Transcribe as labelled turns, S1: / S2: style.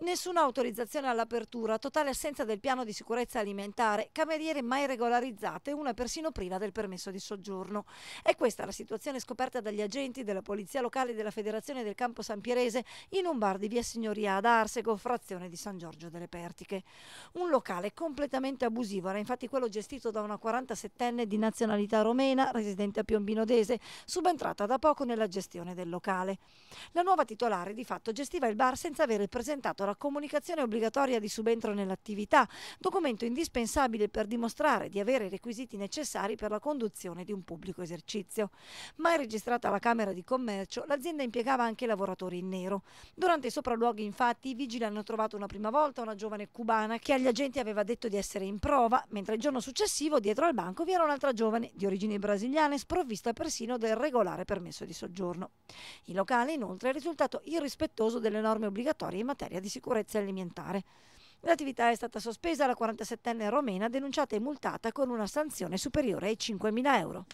S1: Nessuna autorizzazione all'apertura, totale assenza del piano di sicurezza alimentare, cameriere mai regolarizzate, una persino priva del permesso di soggiorno. È questa la situazione scoperta dagli agenti della Polizia Locale della Federazione del Campo San Pierese in un bar di via Signoria ad Arsego, frazione di San Giorgio delle Pertiche. Un locale completamente abusivo era infatti quello gestito da una 47enne di nazionalità romena, residente a Piombino Dese, subentrata da poco nella gestione del locale. La nuova titolare di fatto gestiva il bar senza aver presentato la comunicazione obbligatoria di subentro nell'attività, documento indispensabile per dimostrare di avere i requisiti necessari per la conduzione di un pubblico esercizio. Mai registrata alla Camera di Commercio, l'azienda impiegava anche lavoratori in nero. Durante i sopralluoghi, infatti, i vigili hanno trovato una prima volta una giovane cubana che agli agenti aveva detto di essere in prova, mentre il giorno successivo, dietro al banco, vi era un'altra giovane di origini brasiliane, sprovvista persino del regolare permesso di soggiorno. Il locale, inoltre, è risultato irrispettoso delle norme obbligatorie in materia di sicurezza alimentare. L'attività è stata sospesa alla 47enne romena denunciata e multata con una sanzione superiore ai 5.000 euro.